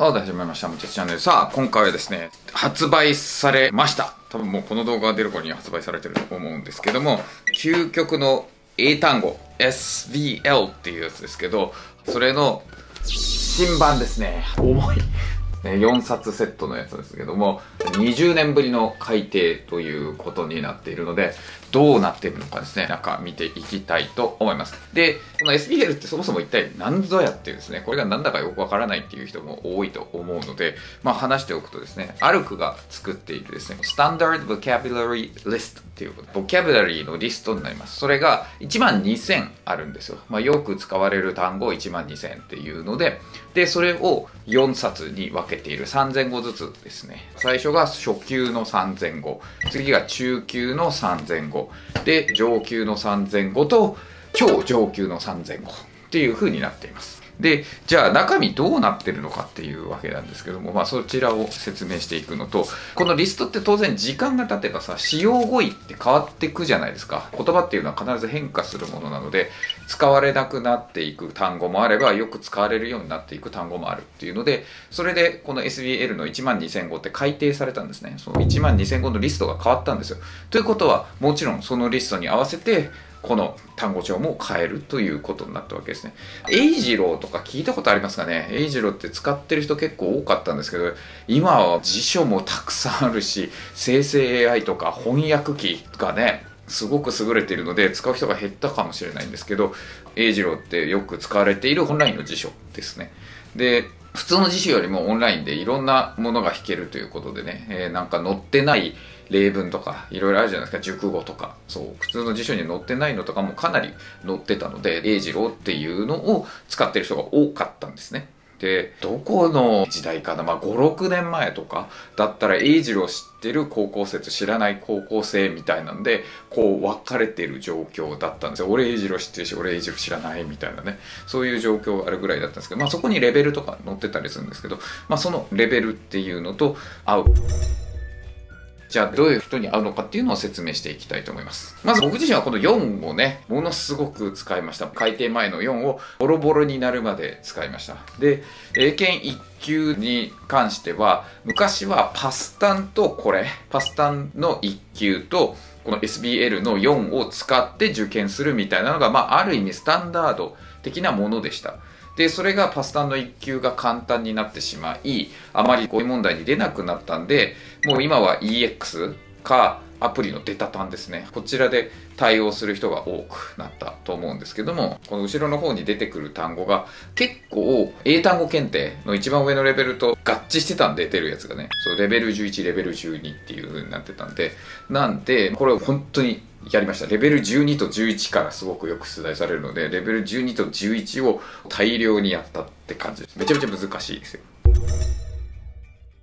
はい、始まりました。もちチャンネル。さあ、今回はですね、発売されました。多分もうこの動画が出る頃には発売されてると思うんですけども、究極の英単語、SVL っていうやつですけど、それの新版ですね。重い。ね、4冊セットのやつですけども、20年ぶりの改訂ということになっているので、どうなっているのかですね、中見ていきたいと思います。で、この SBL ってそもそも一体何ぞやっていうですね、これが何だかよくわからないっていう人も多いと思うので、まあ話しておくとですね、アルクが作っているですね、スタンダード vocabulary list っていうボキャブラリーのリストになります。それが1万2000あるんですよ。まあ、よく使われる単語1万2000っていうので、で、それを4冊に分けている3000語ずつですね。最初が初級の3000語、次が中級の3000語、で、上級の3000語と超上級の3000語っていう風になっています。で、じゃあ中身どうなってるのかっていうわけなんですけども、まあそちらを説明していくのと、このリストって当然時間が経てばさ、使用語彙って変わっていくじゃないですか。言葉っていうのは必ず変化するものなので、使われなくなっていく単語もあれば、よく使われるようになっていく単語もあるっていうので、それでこの SBL の1万2000語って改定されたんですね。その1万2000語のリストが変わったんですよ。ということは、もちろんそのリストに合わせて、この単語帳も変えるということになったわけですね。エイジローとか聞いたことありますかね？エイジローって使ってる人結構多かったんですけど、今は辞書もたくさんあるし、生成 AI とか翻訳機がね、すごく優れているので使う人が減ったかもしれないんですけど、エイジローってよく使われているオンラインの辞書ですね。で、普通の辞書よりもオンラインでいろんなものが引けるということでね、えー、なんか載ってない例文とかいろいろあるじゃないですか。熟語とか。そう。普通の辞書に載ってないのとかもかなり載ってたので英次郎っていうのを使ってる人が多かったんですね。でどこの時代かな、まあ、56年前とかだったら英次郎知ってる高校生と知らない高校生みたいなんでこう分かれてる状況だったんですよ。俺英次郎知ってるし俺英次郎知らないみたいなね。そういう状況あるぐらいだったんですけど、まあ、そこにレベルとか載ってたりするんですけど、まあ、そのレベルっていうのと合う。じゃあどういう人に合うのかっていうのを説明していきたいと思います。まず僕自身はこの4をね、ものすごく使いました。改訂前の4をボロボロになるまで使いました。で、英検1級に関しては、昔はパスタンとこれ、パスタンの1級と、この SBL の4を使って受験するみたいなのが、まあ、ある意味スタンダード的なものでした。でそれがパスタの1級が簡単になってしまいあまりこういう問題に出なくなったんでもう今は EX かアプリのデタタンですね。こちらで対応する人が多くなったと思うんですけどもこの後ろの方に出てくる単語が結構英単語検定の一番上のレベルと合致してたんで出るやつがね。そうレベル11レベル12っていう風になってたんで。なんでこれを本当にやりました。レベル12と11からすごくよく出題されるので、レベル12と11を大量にやったって感じです。めちゃめちゃ難しいですよ。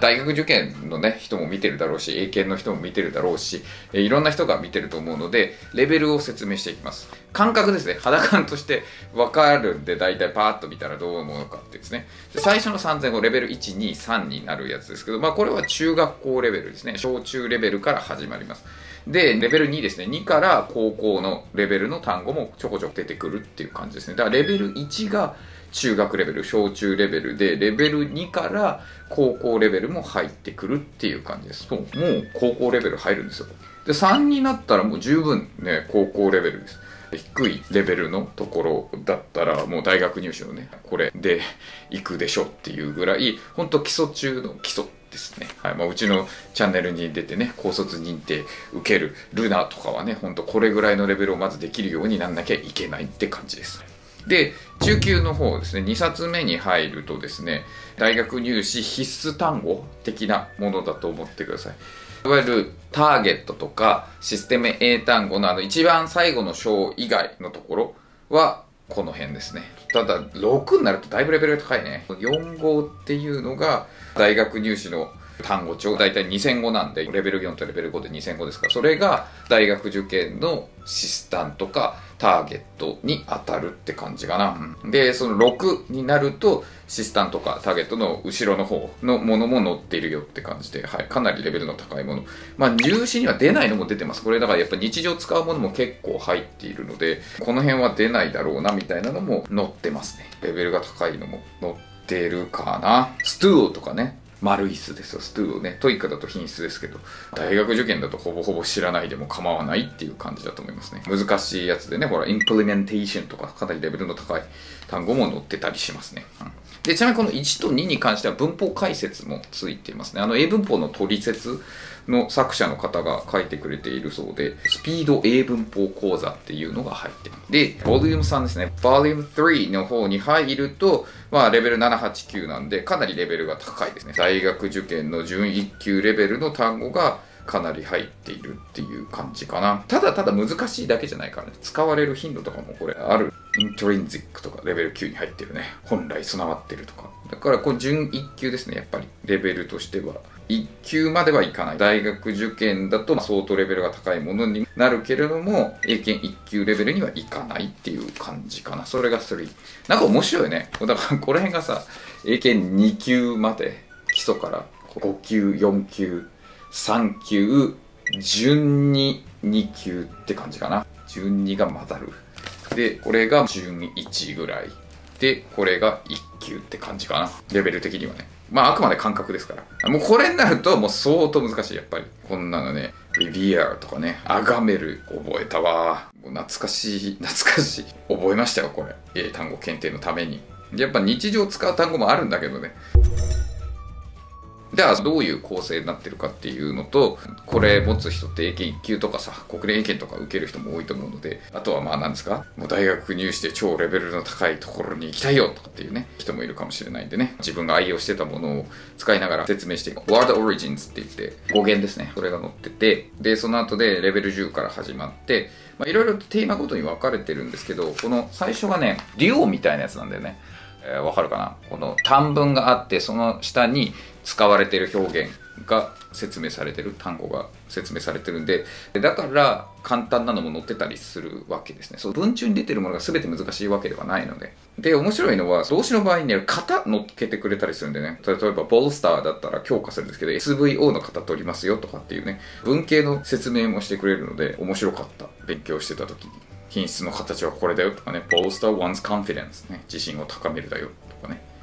大学受験のね、人も見てるだろうし、英検の人も見てるだろうし、いろんな人が見てると思うので、レベルを説明していきます。感覚ですね。肌感としてわかるんで、大体パーッと見たらどう思うのかってですね。最初の3000レベル1、2、3になるやつですけど、まあこれは中学校レベルですね。小中レベルから始まります。で、レベル2ですね。2から高校のレベルの単語もちょこちょこ出てくるっていう感じですね。だからレベル1が中学レベル、小中レベルで、レベル2から高校レベルも入ってくるっていう感じです。もう高校レベル入るんですよ。で、3になったらもう十分ね、高校レベルです。低いレベルのところだったらもう大学入試のねこれで行くでしょっていうぐらい本当基礎中の基礎ですね。はい。まあ、うちのチャンネルに出てね、高卒認定受けるルナとかはね、ほんとこれぐらいのレベルをまずできるようになんなきゃいけないって感じです。で、中級の方ですね、2冊目に入るとですね、大学入試必須単語的なものだと思ってください。いわゆるターゲットとかシステム英単語のあの一番最後の章以外のところはこの辺ですね。ただ、6になるとだいぶレベルが高いね。4号っていうのが大学入試の単語帳、大体2000語なんで、レベル4とレベル5で2000語ですから、それが大学受験のシス単とかターゲットに当たるって感じかな。で、その6になると、シス単とかターゲットの後ろの方のものも載っているよって感じで、はい、かなりレベルの高いもの。まあ、入試には出ないのも出てます。これだからやっぱ日常使うものも結構入っているので、この辺は出ないだろうなみたいなのも載ってますね。レベルが高いのも載ってってるかな。 stool とかね。丸椅子ですよ、 stool をね。 TOEIC だと頻出ですけど、大学受験だとほぼほぼ知らないでも構わないっていう感じだと思いますね。難しいやつでね、ほら、インプリメンテーションとかかなりレベルの高い単語も載ってたりしますね。うんで、ちなみにこの1と2に関しては文法解説もついていますね。あの英文法の取説の作者の方が書いてくれているそうで、スピード英文法講座っていうのが入ってます。で、ボリューム3ですね。ボリューム3の方に入ると、まあレベル7、8、9なんで、かなりレベルが高いですね。大学受験の準1級レベルの単語がかなり入っているっていう感じかな。ただただ難しいだけじゃないからね。使われる頻度とかもこれある。イントリンジックとかレベル9に入ってるね。本来備わってるとか。だからこれ準1級ですね、やっぱり。レベルとしては。1級まではいかない。大学受験だと相当レベルが高いものになるけれども、英検1級レベルにはいかないっていう感じかな。それが3。なんか面白いね。だからこの辺がさ、英検2級まで基礎から5級、4級、3級、順に2級って感じかな。順2が混ざる。で、これが順1ぐらい。で、これが1級って感じかな。レベル的にはね。まあ、あくまで感覚ですから。もうこれになると、もう相当難しい、やっぱり。こんなのね、リビアとかね、アガメル、覚えたわ。もう懐かしい、懐かしい。覚えましたよ、これ。英単語検定のために。やっぱ日常使う単語もあるんだけどね。じゃあどういう構成になってるかっていうのと、これ持つ人って英検1級とかさ、国連英検とか受ける人も多いと思うので、あとはまあ何ですかもう大学入試で超レベルの高いところに行きたいよとかっていうね、人もいるかもしれないんでね、自分が愛用してたものを使いながら説明していく。Word Origins って言って語源ですね。それが載ってて、で、その後でレベル10から始まって、まあいろいろテーマごとに分かれてるんですけど、この最初がね、デュオみたいなやつなんだよね。えー、わかるかな？この短文があって、その下に使われてる表現が説明されてる単語が説明されてるんでだから簡単なのも載ってたりするわけですね。そう文中に出てるものが全て難しいわけではないので。で面白いのは動詞の場合にね型乗っけてくれたりするんでね。例えばボルスターだったら強化するんですけど SVO の型取りますよとかっていうね文系の説明もしてくれるので面白かった。勉強してた時に。頻出の形はこれだよとかね bolster one's confidence ね自信を高めるだよ。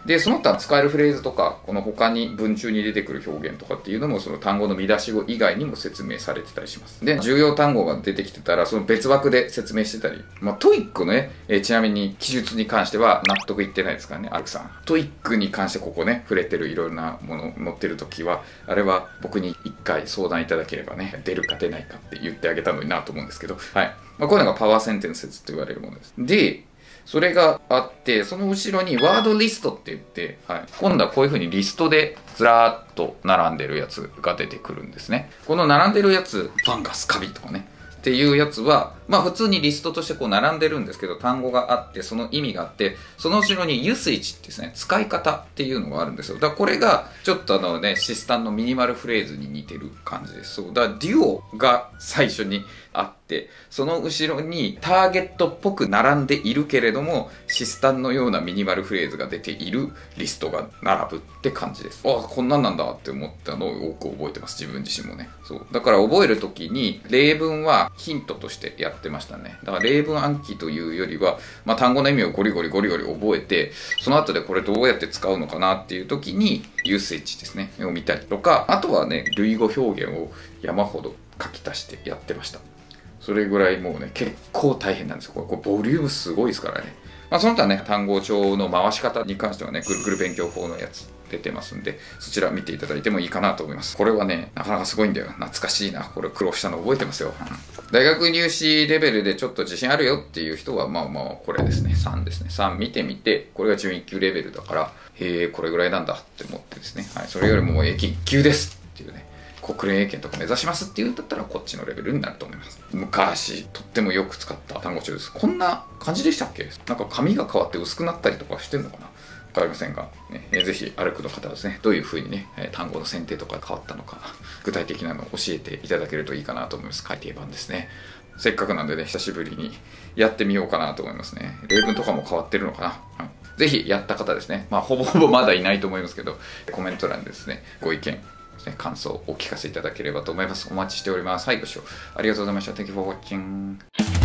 で、その他使えるフレーズとか、この他に文中に出てくる表現とかっていうのも、その単語の見出し語以外にも説明されてたりします。で、重要単語が出てきてたら、その別枠で説明してたり、まあ、 TOEIC のね、えー、ちなみに記述に関しては納得いってないですからね、アルクさん。 TOEIC に関してここね、触れてるいろいろなもの載ってる時は、あれは僕に一回相談いただければね、出るか出ないかって言ってあげたのになと思うんですけど、はい。まあ、こういうのがパワーセンテンスと言われるものです。で、それがあって、その後ろにワードリストって言って、はい、今度はこういうふうにリストでずらーっと並んでるやつが出てくるんですね。この並んでるやつ、ファンガス、カビとかね、っていうやつは、まあ普通にリストとしてこう並んでるんですけど、単語があって、その意味があって、その後ろに usage ですね、使い方っていうのがあるんですよ。だからこれが、ちょっとあのね、シスタンのミニマルフレーズに似てる感じです。そう。だから duo が最初にあって、その後ろにターゲットっぽく並んでいるけれども、シスタンのようなミニマルフレーズが出ているリストが並ぶって感じです。ああ、こんなんなんだって思ったのを多く覚えてます。自分自身もね。そう。だから覚えるときに、例文はヒントとしてやっってましたね。だから例文暗記というよりは、まあ、単語の意味をゴリゴリゴリゴリ覚えて、その後でこれどうやって使うのかなっていう時に、ユーセージですね、を見たりとか、あとはね、類語表現を山ほど書き足してやってました。それぐらいもうね、結構大変なんですよ。これ、これボリュームすごいですからね。まあ、その他ね、単語帳の回し方に関してはね、ぐるぐる勉強法のやつ出てますんで、そちら見ていただいてもいいかなと思います。これはね、なかなかすごいんだよ。懐かしいな。これ苦労したの覚えてますよ。大学入試レベルでちょっと自信あるよっていう人は、まあまあ、これですね。3ですね。3見てみて、これが準1級レベルだから、へえ、これぐらいなんだって思ってですね。はい。それよりももう英検1級ですっていうね。国連英検とか目指しますって言うんだったらこっちのレベルになると思います。昔、とってもよく使った単語帳です。こんな感じでしたっけ？なんか紙が変わって薄くなったりとかしてんのかな？わかりませんが、ね、ぜひ歩くの方はですね、どういう風にね、単語の選定とか変わったのか、具体的なのを教えていただけるといいかなと思います。改訂版ですね。せっかくなんでね、久しぶりにやってみようかなと思いますね。例文とかも変わってるのかな、はい、ぜひやった方ですね。まあ、ほぼほぼまだいないと思いますけど、コメント欄でですね、ご意見、ね、感想をお聞かせいただければと思います。お待ちしております。はい、ご視聴ありがとうございました。Thank you for watching.